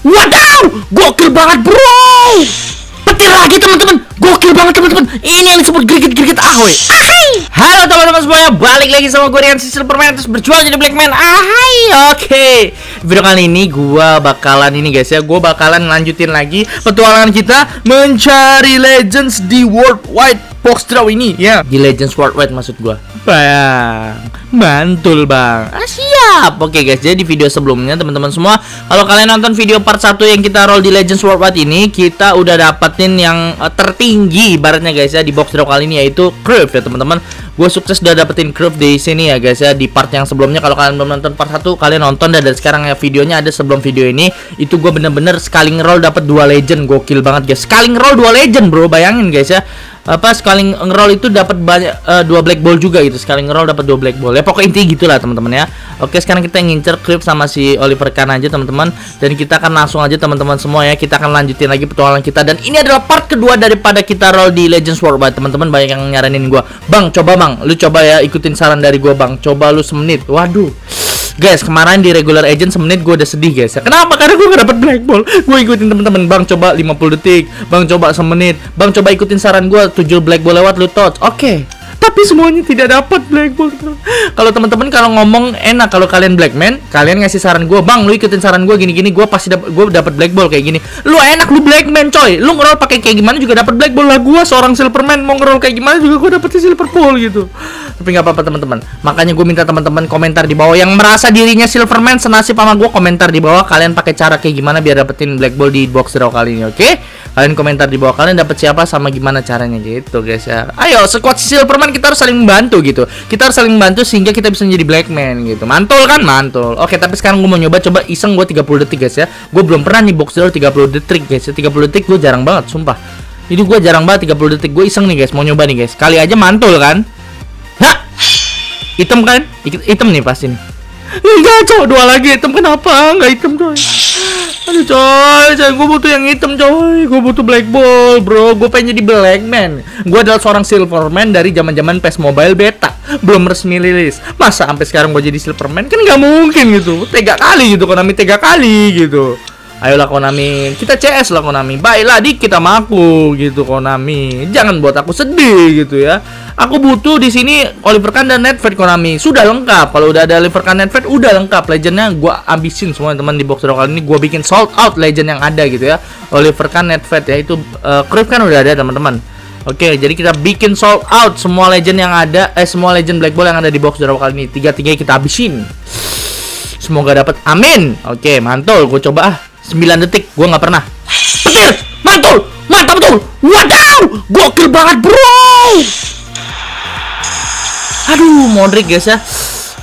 Wadaw, gokil banget bro. Petir lagi teman-teman, gokil banget teman-teman. Ini yang disebut gerigit-gerigit ahoy. Ahai. Halo teman-teman semuanya, balik lagi sama gue Rian si Superman terus berjuang jadi Blackman. Ahai, oke. Video kali ini gua bakalan ini guys ya, gua bakalan lanjutin lagi petualangan kita mencari legends di worldwide box draw ini ya. Di legends worldwide maksud gua. Bang, mantul bang. Ah, siap. Oke guys, jadi di video sebelumnya teman-teman semua, kalau kalian nonton video part 1 yang kita roll di Legends Worldwide ini, kita udah dapetin yang uh, tertinggi ibaratnya guys ya di box draw kali ini yaitu Curve ya teman-teman. Gue sukses udah dapetin Curve di sini ya guys ya di part yang sebelumnya. Kalau kalian belum nonton part 1, kalian nonton dan dari sekarang ya videonya ada sebelum video ini. Itu gue bener-bener sekali ngeroll dapet dua legend, gokil banget guys. Sekali ngeroll dua legend bro, bayangin guys ya apa sekali ngeroll itu dapat banyak uh, dua black ball juga sekali ngeroll dapat dua black ball ya pokoknya inti gitulah teman-teman ya oke sekarang kita ngincer clip sama si Oliver Kahn aja teman-teman dan kita akan langsung aja teman-teman semua ya kita akan lanjutin lagi petualangan kita dan ini adalah part kedua daripada kita roll di Legends World teman-teman banyak yang nyaranin gua bang coba bang lu coba ya ikutin saran dari gua bang coba lu semenit waduh Guys, kemarin di regular agent semenit gue udah sedih guys. Ya, kenapa? Karena gue gak dapet black ball. Gue ikutin temen-temen. Bang coba 50 detik. Bang coba semenit. Bang coba ikutin saran gue 7 black ball lewat lu touch. Oke. Okay tapi semuanya tidak dapat black ball kalau teman-teman kalau ngomong enak kalau kalian black man kalian ngasih saran gue bang lu ikutin saran gue gini-gini gue pasti dapat gue dapat black ball kayak gini. Lu enak lu black man coy. Lu ngerol pakai kayak gimana juga dapat black ball lah gue seorang silverman mau ngerol kayak gimana juga gue dapetnya silver ball gitu tapi nggak apa-apa teman-teman. Makanya gue minta teman-teman komentar di bawah. Yang merasa dirinya silverman senasib sama gue komentar di bawah. Kalian pakai cara kayak gimana biar dapetin black ball di box draw kali ini oke? Okay? kalian komentar di bawah. Kalian dapet siapa sama gimana caranya gitu guys ya. Ayo squad silverman kita harus saling membantu gitu. Kita harus saling membantu sehingga kita bisa menjadi black man gitu. Mantul kan? Mantul. Oke tapi sekarang gue mau nyoba. Coba iseng gue 30 detik guys ya. Gue belum pernah nih box draw 30 detik guys ya. 30 detik gue jarang banget sumpah. Ini gue jarang banget 30 detik. Gue iseng nih guys mau nyoba nih guys. Kali aja mantul kan hitam kan? Hitam nih pasti nih. Enggak cowok dua lagi. Hitam kenapa? Enggak hitam coy. Aduh coy, coy gue butuh yang hitam coy. Gue butuh black ball bro. Gue pengen jadi black man. Gue adalah seorang silverman dari zaman zaman PES Mobile Beta. Belum resmi rilis. Masa sampai sekarang gue jadi silverman Kan nggak mungkin gitu. Tega kali gitu Konami. Tega kali gitu Ayolah Konami, kita CS lah Konami. Baiklah dikit sama aku gitu Konami. Jangan buat aku sedih gitu ya. Aku butuh di sini Oliver Kahn dan Netfed Konami. Sudah lengkap. Kalau udah ada Oliver Kahn Netfed udah lengkap. Legendnya gua abisin semua teman di box draw kali ini. Gua bikin sold out legend yang ada gitu ya. Oliver Kahn Netfed ya itu uh, kan udah ada teman-teman. Oke, jadi kita bikin sold out semua legend yang ada, eh semua legend Black Ball yang ada di box draw kali ini. Tiga-tiga kita habisin. Semoga dapat. Amin. Oke, mantul. Gue coba ah. 9 detik gue nggak pernah. Petir! Mantul! Mantap betul! Wadaw! Gokil banget bro! Aduh Modric guys ya.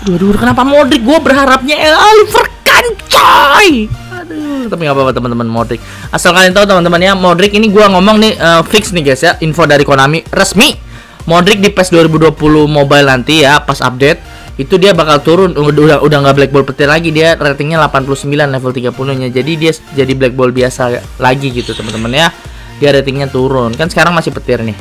Aduh, aduh kenapa Modric? Gue berharapnya Oliver kan coy! Aduh tapi nggak apa-apa teman-teman Modric. Asal kalian tahu teman-teman ya Modric ini gue ngomong nih uh, fix nih guys ya. Info dari Konami resmi. Modric di PES 2020 mobile nanti ya pas update itu dia bakal turun. Udah udah nggak black ball petir lagi. Dia ratingnya 89 level 30 nya jadi dia jadi black ball biasa lagi gitu teman-teman ya. Dia ratingnya turun. Kan sekarang masih petir nih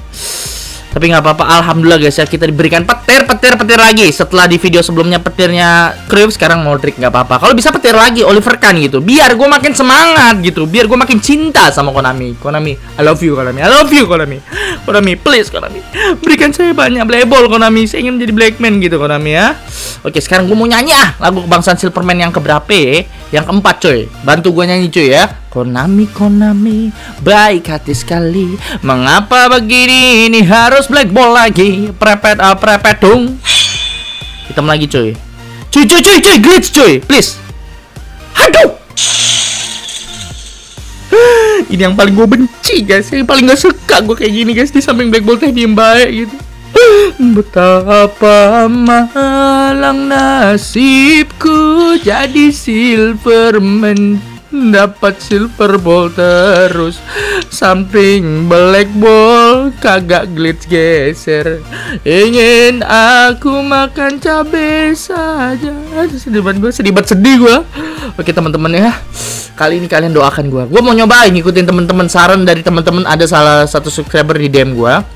tapi nggak apa-apa, alhamdulillah guys ya kita diberikan petir, petir, petir lagi. Setelah di video sebelumnya petirnya Cruyff, sekarang Modric nggak apa-apa. Kalau bisa petir lagi Oliver Kahn gitu, biar gue makin semangat gitu, biar gue makin cinta sama Konami. Konami, I love you Konami, I love you Konami. Konami, please Konami, berikan saya banyak playball Konami. Saya ingin menjadi Blackman gitu Konami ya. Oke, sekarang gue mau nyanyi ah lagu kebangsaan Silverman yang keberapa? Ya? Yang keempat coy. Bantu gue nyanyi cuy ya. Konami, Konami, baik hati sekali. Mengapa begini ini harus black ball lagi? Prepet, ah, prepet dong. Hitam lagi cuy. Cuy, cuy, cuy, cuy, glitch cuy, please. Aduh. Ini yang paling gue benci guys, yang paling gak suka gue kayak gini guys di samping black ball teh diem baik gitu. Betapa malang nasibku jadi silverman dapat silver ball terus. Samping black ball kagak glitch geser. Ingin aku makan cabe saja. Sedih banget gue sedih banget sedih gue oke teman-teman ya. Kali ini kalian doakan gue gue mau nyobain ngikutin teman-teman. Saran dari teman-teman ada salah satu subscriber di DM gue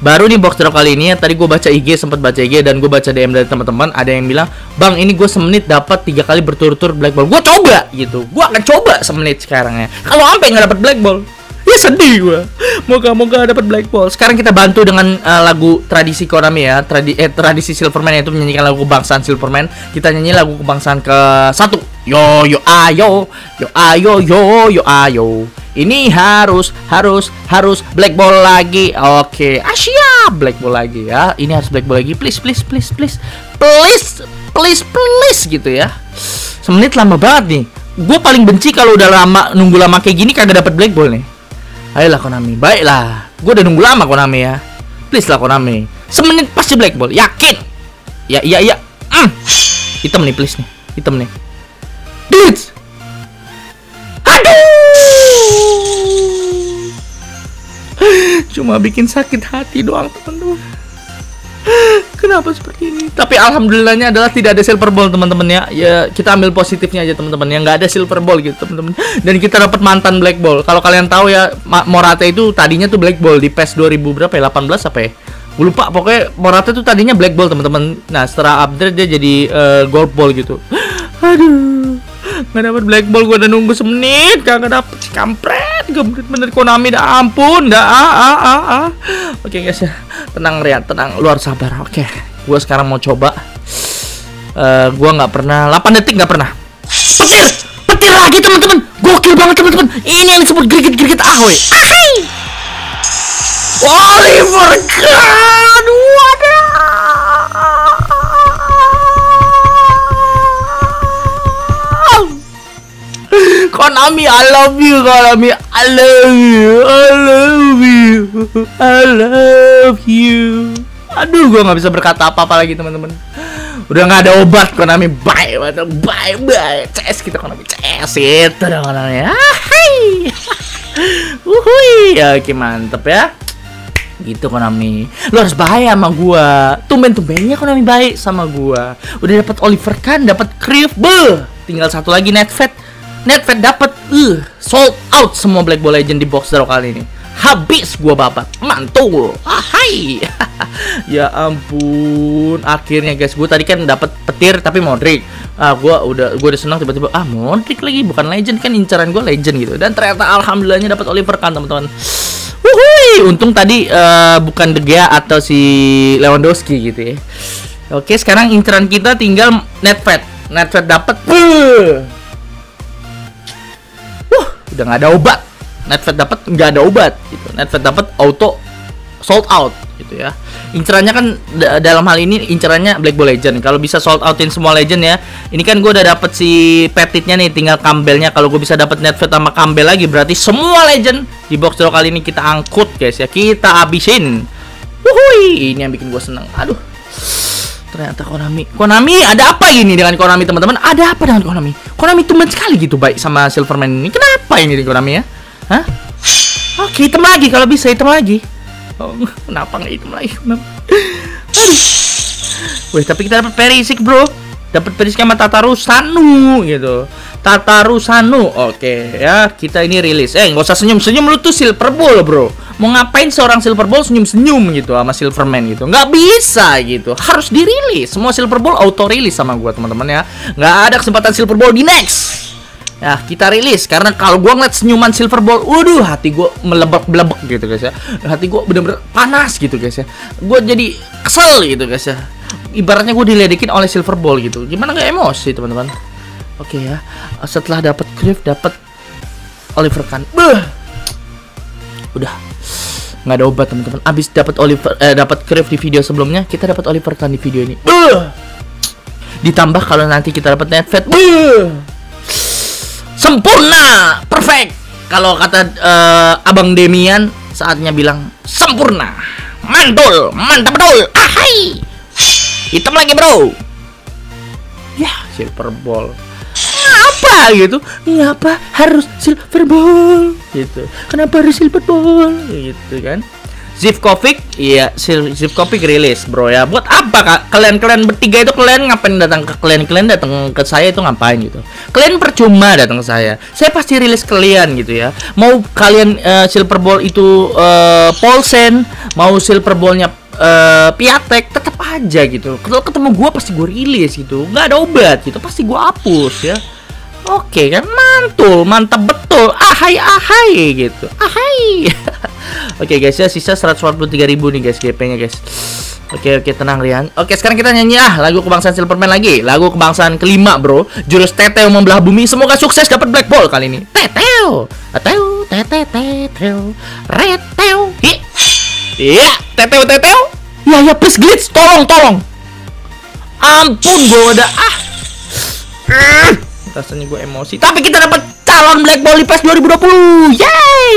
baru nih box drop kali ini ya tadi gue baca IG sempat baca IG dan gue baca DM dari teman-teman ada yang bilang bang ini gue semenit dapat tiga kali berturut-turut black ball. Gue coba gitu gue akan coba semenit sekarang ya. Kalau sampai nggak dapat black ball ya sedih gue moga-moga dapat black ball. Sekarang kita bantu dengan uh, lagu tradisi Konami ya tradi eh, tradisi Silverman itu menyanyikan lagu kebangsaan Silverman. Kita nyanyi lagu kebangsaan ke satu. Yo yo ayo. Yo ayo yo yo ayo ini harus harus harus black ball lagi. Oke. Okay. Asia black ball lagi ya. Ini harus black ball lagi. Please please please please. Please please please gitu ya. Semenit lama banget nih. Gue paling benci kalau udah lama nunggu lama kayak gini kagak dapat black ball nih. Ayolah Konami. Baiklah. Gue udah nunggu lama Konami ya. Please lah Konami. Semenit pasti black ball. Yakin? Ya iya iya mm. hitam nih please nih. Hitam nih. Dude Cuma bikin sakit hati doang teman-teman. Kenapa seperti ini? Tapi alhamdulillahnya adalah tidak ada silver ball teman-teman ya. Ya kita ambil positifnya aja teman-teman. Yang nggak ada silver ball gitu teman-teman. Dan kita dapat mantan black ball. Kalau kalian tahu ya Morata itu tadinya tuh black ball di PES 2000 berapa ya? 18 apa ya? Gue lupa pokoknya Morata itu tadinya black ball teman-teman. Nah setelah update dia jadi uh, gold ball gitu. Aduh nggak dapat black ball gue udah nunggu semenit kagak dapet kampret kampret bener Konami dah ampun dah ah ah ah, ah. oke okay, guys ya. Tenang Rian tenang. Luar sabar oke. Okay. gue sekarang mau coba. Uh, eh, gue nggak pernah 8 detik nggak pernah. Petir petir lagi teman-teman. Gokil banget teman-teman. Ini yang disebut gerigit gerigit ahoy ahai Oliver Kahn wadah Konami, I love you, Konami. I love you, I love you, I love you. Aduh, gue nggak bisa berkata apa-apa lagi, teman-teman. Udah nggak ada obat, Konami. Bye, bye, bye. CS kita Konami, CS itu dong Konami. Ah, hai. Ya, oke mantep ya gitu Konami lu harus bahaya sama gua tumben tumbennya Konami baik sama gua udah dapat Oliver kan dapat Kriv tinggal satu lagi Netfet Netfed dapat uh, sold out semua Black Ball Legend di box draw kali ini. Habis gua babat. Mantul. Ah, ya ampun. Akhirnya guys, gua tadi kan dapat petir tapi Modric. Ah, gua udah gua udah senang tiba-tiba ah Modric lagi bukan legend kan incaran gua legend gitu. Dan ternyata alhamdulillahnya dapat Oliver kan teman-teman. Wuhui, untung tadi uh, bukan De Gea atau si Lewandowski gitu ya. Oke, sekarang incaran kita tinggal Netfed. Netfed dapat. Udah nggak ada obat. Netfed dapat nggak ada obat gitu. Netfed dapat auto sold out gitu ya. Incerannya kan dalam hal ini incerannya Black Ball Legend. Kalau bisa sold outin semua legend ya. Ini kan gue udah dapet si petitnya nih tinggal kambelnya. Kalau gue bisa dapet netfed sama kambel lagi berarti semua legend di box draw kali ini kita angkut guys ya. Kita habisin. Wuhui ini yang bikin gue seneng. Aduh ternyata Konami Konami ada apa ini dengan Konami teman-teman ada apa dengan Konami Konami tumben sekali gitu baik sama Silverman ini kenapa ini di Konami ya Hah? Oke hitam lagi kalau bisa hitam lagi oh, kenapa nggak hitam lagi? Aduh. Wih tapi kita dapat perisik bro dapat perisik sama Tataru Sanu gitu. Tataru Sanu oke ya kita ini rilis. Eh nggak usah senyum-senyum lu tuh Silver Ball bro. Mau ngapain seorang Silver Ball senyum-senyum gitu sama Silverman gitu. Nggak bisa gitu. Harus dirilis. Semua Silver Ball auto rilis sama gua teman-teman ya. Nggak ada kesempatan Silver Ball di next. Ya, kita rilis karena kalau gua ngeliat senyuman Silver Ball, waduh hati gua melebek-belebek gitu guys ya. Hati gua bener-bener panas gitu guys ya. Gua jadi kesel gitu guys ya. Ibaratnya gua diledekin oleh Silver Ball gitu. Gimana gak emosi teman-teman? Oke okay, ya. Setelah dapat Griff, dapat Oliver Kahn. Beuh. Udah nggak ada obat teman-teman abis dapat Oliver eh, dapat Crave di video sebelumnya kita dapat Oliver kan di video ini Buh! ditambah kalau nanti kita dapat Netfet Buh! sempurna perfect kalau kata uh, abang Demian saatnya bilang sempurna mantul mantap betul ahai hitam lagi bro ya silver ball apa gitu ngapa harus silver ball gitu kenapa harus silver ball gitu kan Zivkovic, iya, Zivkovic rilis, bro ya. Buat apa kak? Kalian-kalian bertiga itu kalian ngapain datang ke kalian? Kalian datang ke saya itu ngapain gitu? Kalian percuma datang ke saya. Saya pasti rilis kalian gitu ya. Mau kalian uh, Silver Ball itu uh, Paulsen, mau Silver Ballnya uh, Piatek, tetap aja gitu. Kalau ketemu gua pasti gue rilis gitu. Nggak ada obat gitu, pasti gua hapus ya. Oke kan mantul, mantap betul. Ahai ahai gitu. Ahai. Oke guys ya sisa 143 ribu nih guys GP-nya guys. Oke oke tenang Rian. Oke sekarang kita nyanyi ah lagu kebangsaan Silverman lagi. Lagu kebangsaan kelima bro. Jurus Teteo membelah bumi. Semoga sukses dapat black ball kali ini. Teteo, Teteo, Teteo, Teteo, Reteo. Iya, Teteo, Teteo. Ya ya please glitch, tolong tolong. Ampun gue udah ah. Rasanya gue emosi. Tapi kita dapat calon black ball di PES 2020. Yay!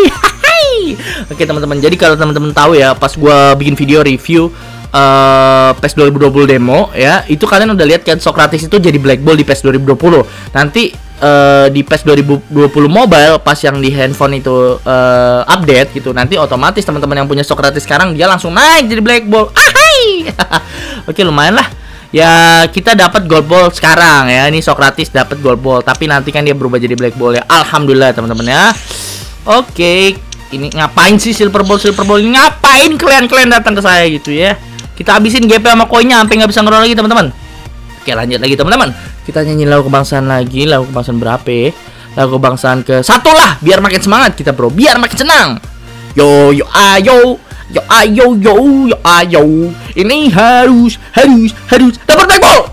Oke teman-teman, jadi kalau teman-teman tahu ya, pas gue bikin video review uh, PES 2020 demo ya, itu kalian udah lihat kan Socrates itu jadi black ball di PES 2020. Nanti uh, di PES 2020 mobile pas yang di handphone itu uh, update gitu, nanti otomatis teman-teman yang punya Socrates sekarang dia langsung naik jadi black ball. Ahai! Oke lumayan lah. Ya kita dapat gold ball sekarang ya. Ini Socrates dapat gold ball tapi nanti kan dia berubah jadi black ball ya. Alhamdulillah teman-teman ya. Oke ini ngapain sih silver ball? Silver ball ini ngapain kalian kalian datang ke saya gitu ya kita habisin GP sama koinnya sampai nggak bisa ngerol lagi teman-teman. Oke lanjut lagi teman-teman. Kita nyanyi lagu kebangsaan lagi lagu kebangsaan berapa lagu kebangsaan ke satu lah biar makin semangat kita bro. Biar makin senang. Yo yo ayo. Yo ayo yo yo ayo. Ini harus harus harus. Dapat ball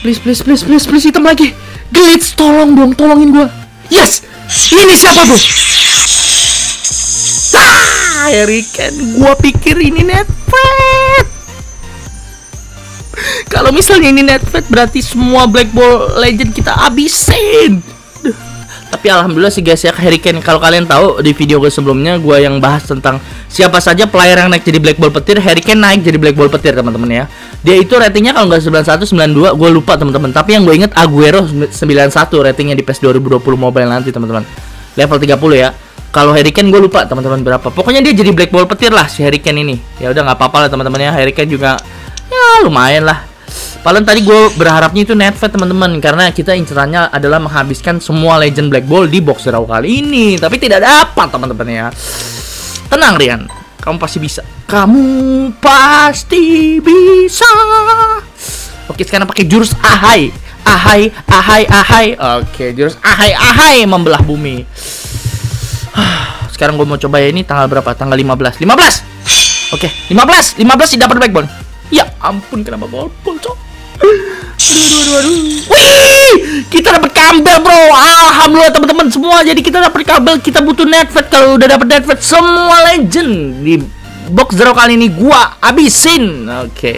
please please please please please hitam lagi. Glitch tolong dong tolongin gua. Yes! Ini siapa bro Harry Kane gua pikir ini netfet kalau misalnya ini netfet berarti semua Black Ball Legend kita abisin tapi alhamdulillah sih guys ya Harry Kane kalau kalian tahu di video gue sebelumnya gue yang bahas tentang siapa saja player yang naik jadi black ball petir Harry Kane naik jadi black ball petir teman-teman ya. Dia itu ratingnya kalau nggak 91 92 gue lupa teman-teman. Tapi yang gue inget Aguero 91 ratingnya di PES 2020 mobile nanti teman-teman. Level 30 ya kalau Harry Kane gue lupa teman-teman berapa. Pokoknya dia jadi black ball petir lah si Harry Kane ini. Ya udah nggak apa-apa lah teman-teman ya. Harry Kane juga ya lumayan lah. Paling tadi gue berharapnya itu net teman-teman karena kita incerannya adalah menghabiskan semua legend black ball di box draw kali ini. Tapi tidak dapat teman-teman ya. Tenang Rian, kamu pasti bisa. Kamu pasti bisa. Oke sekarang pakai jurus ahai, ahai, ahai, ahai. Oke jurus ahai, ahai membelah bumi. Sekarang gue mau coba ya ini tanggal berapa? Tanggal 15. 15. Oke, okay, 15. 15 dapat backbone. Ya ampun kenapa golpol, cok. Wih, kita dapat kabel, bro. Alhamdulillah teman-teman semua. Jadi kita dapat kabel. Kita butuh netfet. Kalau udah dapat netfet, semua legend di box draw kali ini gua habisin. Oke. Okay.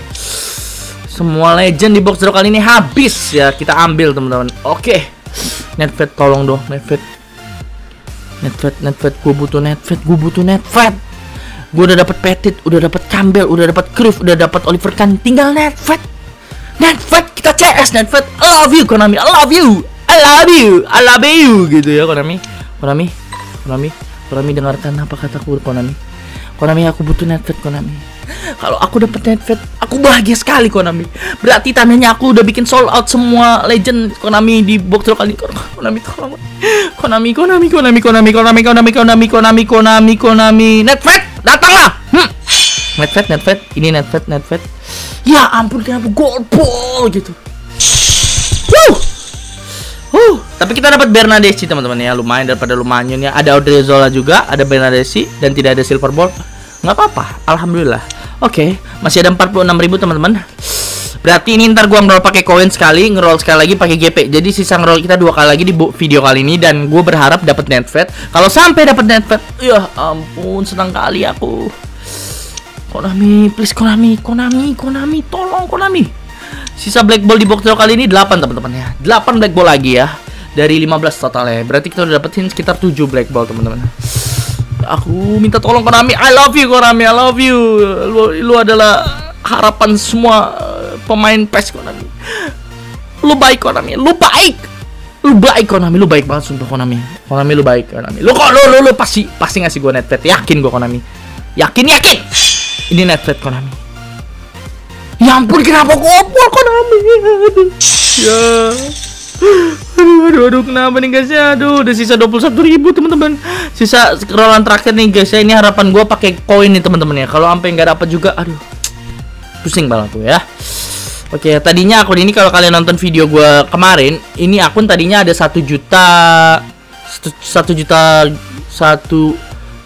Semua legend di box draw kali ini habis ya. Kita ambil teman-teman. Oke. Okay. Netfet tolong dong, netfet netfet netfet gue butuh netfet gue butuh netfet gue udah dapat petit udah dapat campbell udah dapat Cruyff udah dapat Oliver Kahn tinggal netfet netfet kita CS netfet I love you Konami I love you. I love you I love you gitu ya Konami. Konami Konami Konami dengarkan apa kataku Konami. Konami aku butuh netfet Konami. Kalau aku dapat netfet aku bahagia sekali Konami. Berarti tandanya aku udah bikin sold out semua legend Konami di box kali Konami tolong. Konami Konami Konami Konami Konami Konami Konami Konami Konami Konami. Netfet datanglah! Hmm. netfet netfet ini netfet netfet ya ampun kenapa gold ball gitu? Wuh. Uh, tapi kita dapat Bernadesi teman-teman ya, lumayan daripada lumayan ya. Ada Odriozola juga, ada Bernadesi dan tidak ada silver ball nggak apa-apa. Alhamdulillah oke okay, masih ada 46 ribu teman-teman. Berarti ini ntar gua ngerol pakai koin sekali ngerol sekali lagi pakai GP jadi sisa ngerol kita dua kali lagi di video kali ini dan gue berharap dapat netfet kalau sampai dapat netfet ya ampun senang kali aku. Konami please Konami Konami Konami tolong Konami. Sisa black ball di box draw kali ini 8 teman-teman ya. 8 black ball lagi ya. Dari 15 total ya berarti kita udah dapetin sekitar 7 black ball teman-teman Aku minta tolong Konami. I love you Konami. I love you. Lu, lu adalah harapan semua eh, pemain PES Konami. Lu baik Konami. Lu baik. Lu baik Konami. Lu baik banget sumpah Konami. Konami lu baik Konami. Lu kok lu lu, lu pasti pasti ngasih gue netpet. Yakin gue Konami. Yakin yakin. Ini Netflix Konami. Ya ampun kenapa kopol Konami? Ya. Aduh, aduh, kenapa nih guys ya? Aduh, udah sisa 21 ribu teman-teman. Sisa scrollan terakhir nih guys ya. Ini harapan gue pakai koin nih teman-teman ya. Kalau sampai nggak dapat juga, aduh, pusing banget tuh ya. Oke, tadinya akun ini kalau kalian nonton video gue kemarin, ini akun tadinya ada satu juta, satu juta, satu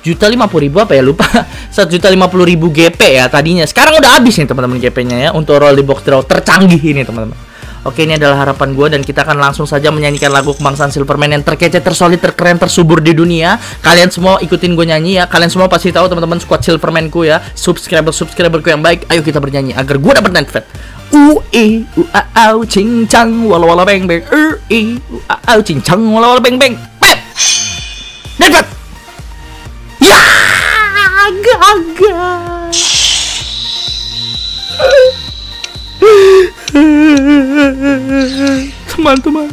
juta lima puluh ribu apa ya lupa, satu juta lima puluh ribu GP ya tadinya. Sekarang udah habis nih teman-teman GP-nya ya untuk roll di box draw tercanggih ini teman-teman. Oke ini adalah harapan gue dan kita akan langsung saja menyanyikan lagu kebangsaan Silverman yang terkece, tersolid, terkeren, tersubur di dunia. Kalian semua ikutin gue nyanyi ya. Kalian semua pasti tahu teman-teman squad Silverman ku ya. Subscriber subscriber ku yang baik. Ayo kita bernyanyi agar gue dapat net fat. U e u a au cing cang wala wala beng beng. U e u a au cing cang wala wala beng beng. Pep. Net fat. Ya gagal. Teman-teman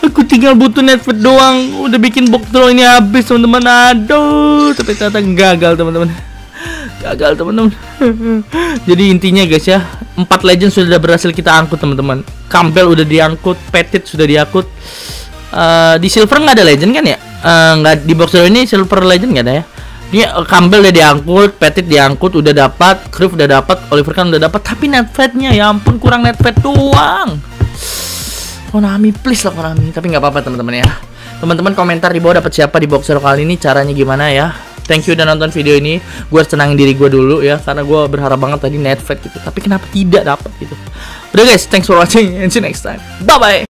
Aku tinggal butuh netflix doang. Udah bikin box draw ini habis teman-teman. Aduh Tapi ternyata gagal teman-teman. Gagal teman-teman. Jadi intinya guys ya empat legend sudah berhasil kita angkut teman-teman. Campbell udah diangkut Petit sudah diangkut. Uh, Di silver nggak ada legend kan ya? Uh, nggak Di box draw ini silver legend nggak ada ya ini Campbell udah diangkut, Petit diangkut, udah dapat, Cruyff udah dapat, Oliver kan udah dapat, tapi net nya ya ampun kurang net doang. Konami please lah Konami, tapi nggak apa-apa teman-teman ya. Teman-teman komentar di bawah dapat siapa di boxer kali ini, caranya gimana ya? Thank you udah nonton video ini. Gue senangin diri gue dulu ya, karena gue berharap banget tadi net gitu. Tapi kenapa tidak dapat gitu? Udah guys, thanks for watching and see you next time. Bye bye.